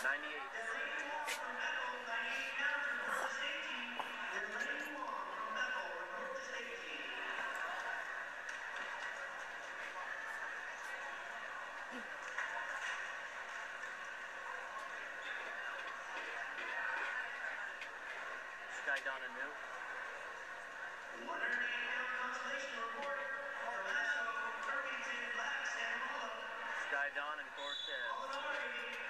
Sky and New. Skye Dawn and Cortez.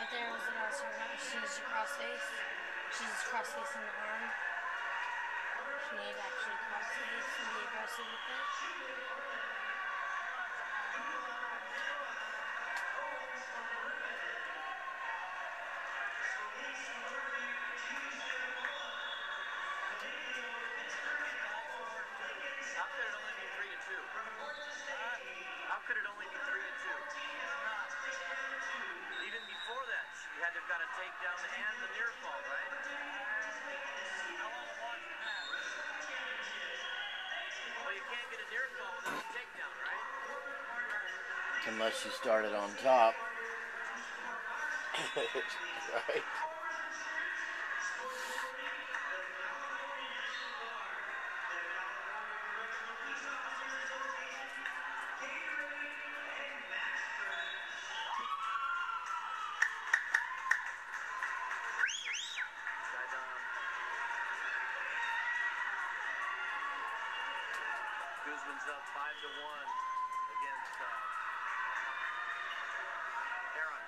Right there was the her. She cross face. She cross face in the arm. She needs actually cross face and be aggressive with it. Got and the near fall, right? Well, you can't get a near fall without a takedown, right? Unless you started on top. right? Lisbon's up 5 to 1 against uh, Herron.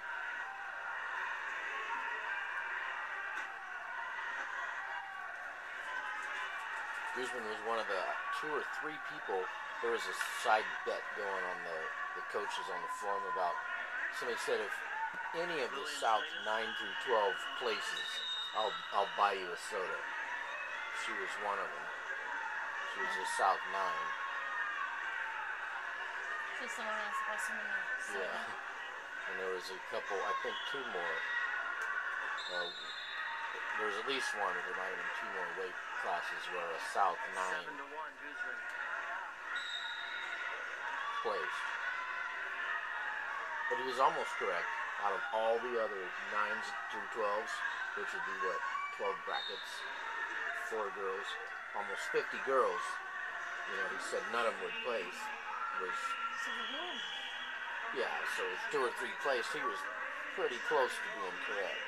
Guzman was one of the two or three people. There was a side bet going on the, the coaches on the forum about somebody said if any of the South 9 through 12 places, I'll, I'll buy you a soda. She was one of them. She was a South 9. So yeah. And there was a couple, I think two more. Uh, there was at least one, there might have been two more weight classes where a South 9 placed. But he was almost correct. Out of all the other 9s through 12s, which would be what, 12 brackets, 4 girls, almost 50 girls, you know, he said none of them would place. Was yeah, so two or three placed, he was pretty close to being correct.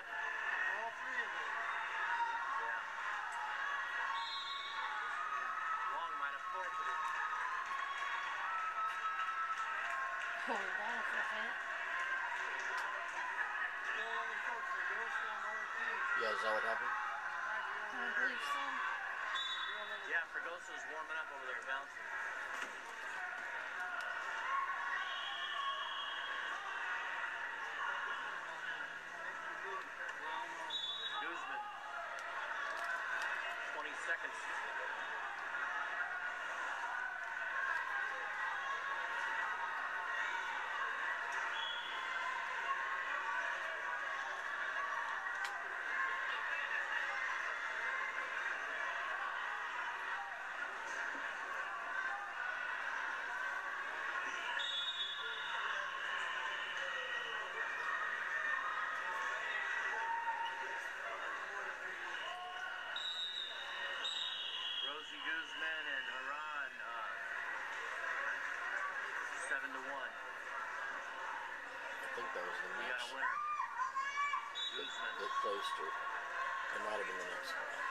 Yep. All three of them. Yeah. Long might have forfeited. Oh, that forfeit. Still on the coach. The girls still on our team. Yeah, is that what happened? I believe so. Yeah, Fregoso's warming up over there, bouncing. Guzman. 20 seconds. Rosie Guzman and Herron, uh, 7 to 1. I think that was the We got a winner. that, Guzman. that placed her. It might have been the next one.